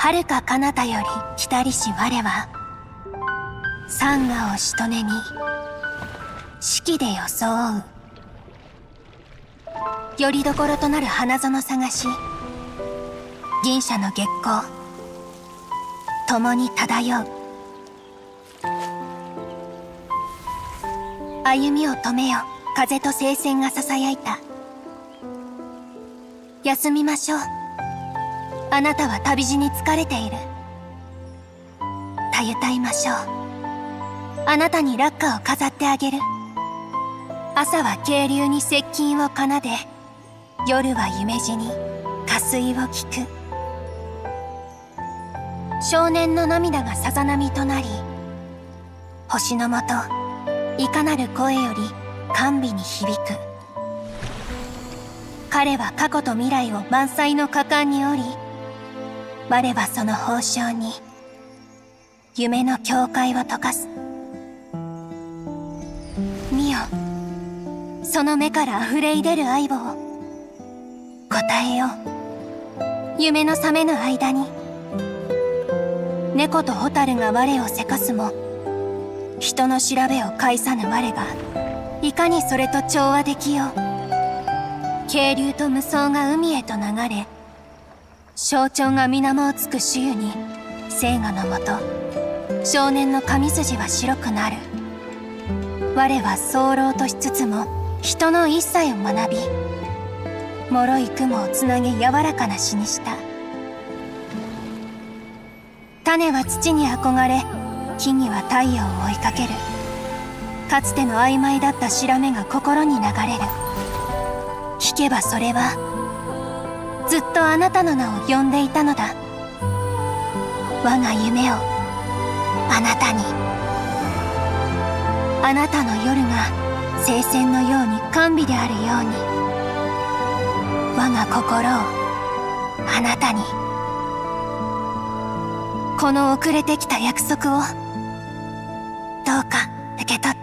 遥か彼方より来たりし我は山河をしとねに四季で装う。よりどころとなる花園探し銀車の月光共に漂う。歩みを止めよ風と聖戦が囁いた。休みましょう。あなたは旅路に疲れている。たゆたいましょう。あなたに落下を飾ってあげる。朝は渓流に接近を奏で夜は夢路に下水を聞く。少年の涙がさざ波となり星のもといかなる声より甘美に響く。彼は過去と未来を満載の果敢に折り我はその宝章に夢の境界を溶かす。見よその目から溢れ出る愛を。答えよう夢の覚めぬ間に。猫と蛍が我をせかすも人の調べを介さぬ我がいかにそれと調和できよう。渓流と無双が海へと流れ象徴が水面をつく主湯に聖画のもと少年の髪筋は白くなる。我は早漏としつつも人の一切を学び脆い雲をつなげ柔らかな詩にした。種は土に憧れ木々は太陽を追いかける。かつての曖昧だった調べが心に流れる。聞けばそれはずっとあなたの名を呼んでいたのだ。我が夢をあなたに。あなたの夜が聖戦のように甘美であるように。我が心をあなたに。この遅れてきた約束をどうか受け取って